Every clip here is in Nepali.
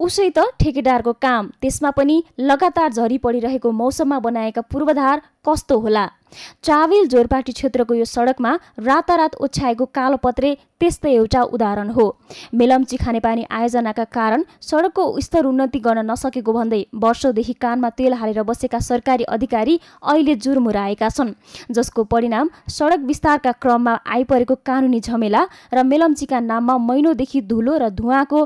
उसै त ठेकेदारको काम त्यसमा पनि लगातार झरी परिरहेको मौसममा बनाएका पूर्वाधार कस्तो होला? चाविल जोरपाटी क्षेत्रको यो सडकमा रातारात ओछ्याएको कालोपत्रे त्यस्तै एउटा उदाहरण हो। मेलम्ची खानेपानी आयोजनाका कारण सडकको स्तर उन्नति गर्न नसकेको भन्दै वर्षौँदेखि कानमा तेल हालेर बसेका सरकारी अधिकारी अहिले जुर्मुराएका छन् जसको परिणाम सडक विस्तारका क्रममा आइपरेको कानुनी झमेला र मेलम्चीका नाममा महिनौदेखि धुलो र धुवाको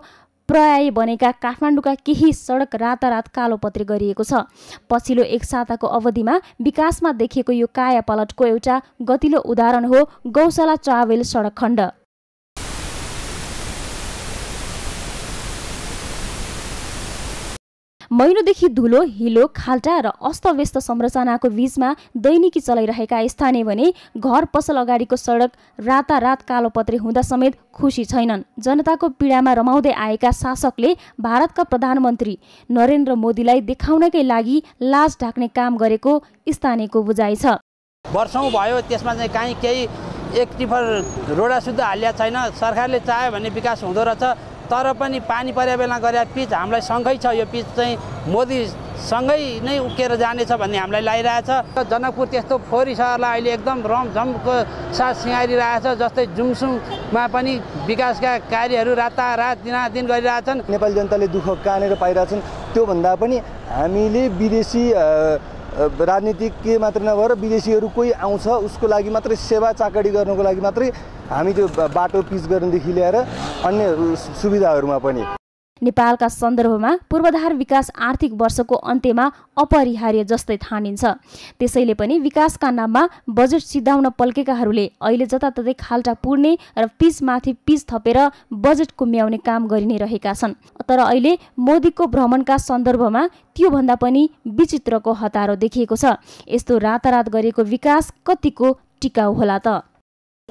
पर्याय बनेका काठमाडौँका केही सडक रातारात कालोपत्रे गरिएको छ। पछिल्लो एक साताको अवधिमा विकासमा देखिएको यो कायापलटको एउटा गतिलो उदाहरण हो गौशाला ट्राभेल सडक खण्ड। महिनोदेखि धुलो हिलो खाल्टा र अस्तव्यस्त संरचनाको बीचमा दैनिकी चलाइरहेका स्थानीय भने घर पसल अगाडिको सडक रातारात कालोपत्रे हुँदा समेत खुसी छैनन्। जनताको पीडामा रमाउँदै आएका शासकले भारतका प्रधानमन्त्री नरेन्द्र मोदीलाई देखाउनकै लागि लाज ढाक्ने काम गरेको स्थानीयको बुझाइ छ। वर्षौँ भयो त्यसमा चाहिँ काहीँ केही एक टिफर रोडा शुद्ध हालिया छैन। सरकारले चाह्यो भने विकास हुँदो रहेछ। तर पनि पानी परे बेला गरे पिच हामीलाई सँगै छ यो पिच चाहिँ मोदीसँगै नै उकेर जानेछ भन्ने हामीलाई लागिरहेछ जनकपुर त्यस्तो फोहोरी सहरलाई अहिले एकदम रमझमको साथ सिँगारिरहेछ जस्तै जुमसुङमा पनि विकासका कार्यहरू रातारात दिनादिन गरिरहेछन्। नेपाली जनताले दुःख कहाँनिर पाइरहेछन्। त्योभन्दा पनि हामीले विदेशी राजनीतिक के मात्र नभएर विदेशीहरू कोही आउँछ उसको लागि मात्रै सेवा चाकडी गर्नको लागि मात्रै हामी त्यो बाटो पिच गर्नदेखि लिएर अन्य सुविधाहरूमा पनि नेपालका सन्दर्भमा पूर्वाधार विकास आर्थिक वर्षको अन्त्यमा अपरिहार्य जस्तै ठानिन्छ। त्यसैले पनि विकासका नाममा बजेट सिद्धाउन पल्केकाहरूले अहिले जताततै खाल्टा पुर्ने र पिचमाथि पिच थपेर बजेट कुम्याउने काम गरि नै रहेका छन्। तर अहिले मोदीको भ्रमणका सन्दर्भमा त्योभन्दा पनि विचित्रको हतारो देखिएको छ। यस्तो रातारात गरेको विकास कतिको टिकाउ होला त?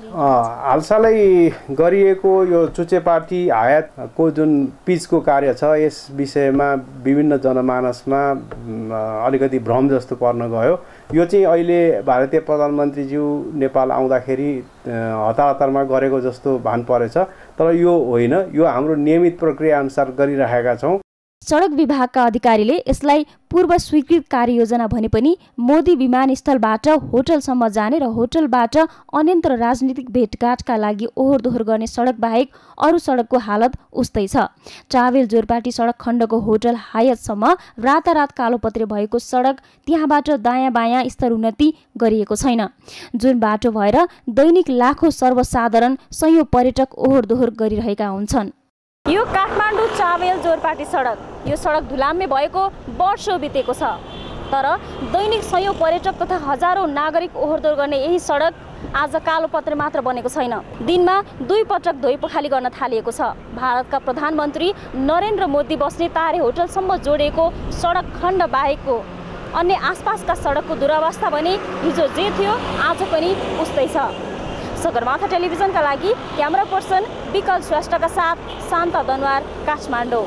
हालसालै गरिएको यो चुचेपाटी आयातको जुन पिचको कार्य छ यस विषयमा विभिन्न जनमानसमा अलिकति भ्रम जस्तो पर्न गयो। यो चाहिँ अहिले भारतीय प्रधानमन्त्रीज्यू नेपाल आउँदाखेरि हतार हतारमा गरेको जस्तो भान परेछ। तर यो होइन यो हाम्रो नियमित प्रक्रियाअनुसार गरिरहेका छौँ। सडक विभागका अधिकारीले यसलाई पूर्व स्वीकृत कार्ययोजना भने पनि मोदी विमानस्थलबाट होटलसम्म जाने र होटलबाट अन्यन्त्र राजनीतिक भेटघाटका लागि ओहोर दोहोर गर्ने सडक बाहेक अरू सडकको हालत उस्तै छ। ट्राभेल जोरपाटी सडक खण्डको होटल हायतसम्म रातारात कालोपत्रे भएको सडक त्यहाँबाट दायाँ बायाँ स्तर उन्नति गरिएको छैन। जुन बाटो भएर दैनिक लाखौँ सर्वसाधारण सयौँ पर्यटक ओहोर गरिरहेका हुन्छन्। यो काठमाडौँ चावेल जोरपाटी सडक। यो सडक धुलामे भएको वर्षौँ बितेको छ। तर दैनिक सयौँ पर्यटक तथा हजारौँ नागरिक ओहोरदोहोर गर्ने यही सडक आज कालो पत्र मात्र बनेको छैन। दिनमा दुई पटक धोइ पोखाली गर्न थालिएको छ। भारतका प्रधानमन्त्री नरेन्द्र मोदी बस्ने तारे होटलसम्म जोडिएको सडक खण्ड बाहेकको अन्य आसपासका सडकको दुरावस्था भने हिजो जे थियो आज पनि उस्तै छ। सगरमाथा टेलिभिजनका लागि क्यामेरा पर्सन विकल श्रेष्ठका साथ शान्त दनवार काठमाडौँ।